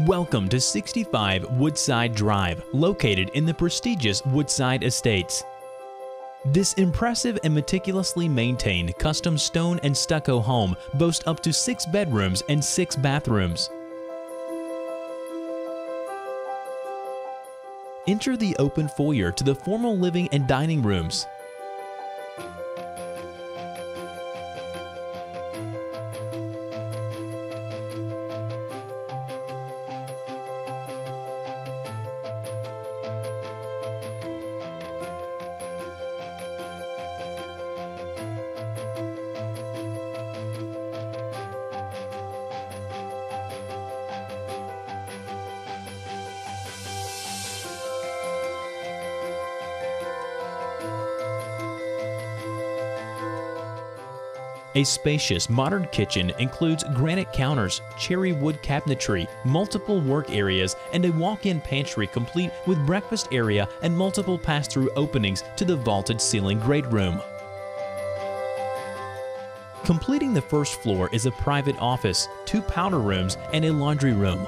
Welcome to 65 Woodside Drive, located in the prestigious Woodside Estates. This impressive and meticulously maintained custom stone and stucco home boasts up to six bedrooms and six bathrooms. Enter the open foyer to the formal living and dining rooms. A spacious, modern kitchen includes granite counters, cherry wood cabinetry, multiple work areas, and a walk-in pantry complete with breakfast area and multiple pass-through openings to the vaulted ceiling great room. Completing the first floor is a private office, two powder rooms, and a laundry room.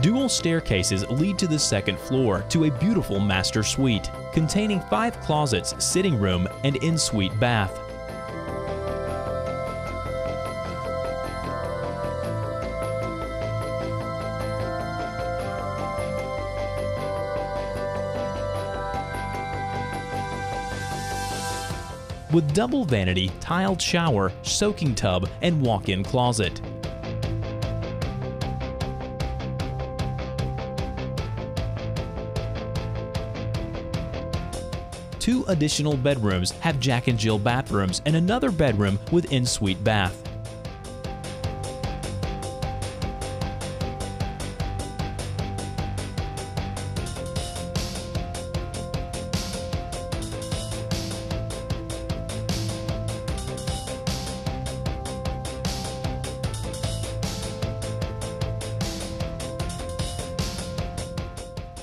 Dual staircases lead to the second floor to a beautiful master suite, containing five closets, sitting room, and in-suite bath. With double vanity, tiled shower, soaking tub, and walk-in closet. Two additional bedrooms have Jack and Jill bathrooms and another bedroom with in-suite bath.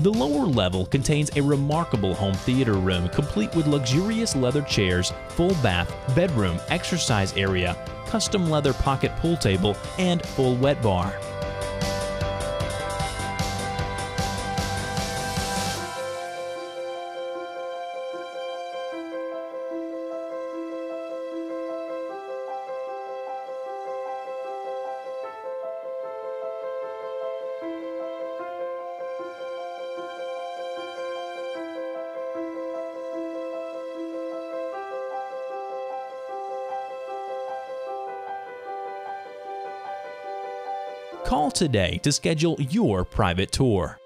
The lower level contains a remarkable home theater room complete with luxurious leather chairs, full bath, bedroom, exercise area, custom leather pocket pool table, and full wet bar. Call today to schedule your private tour.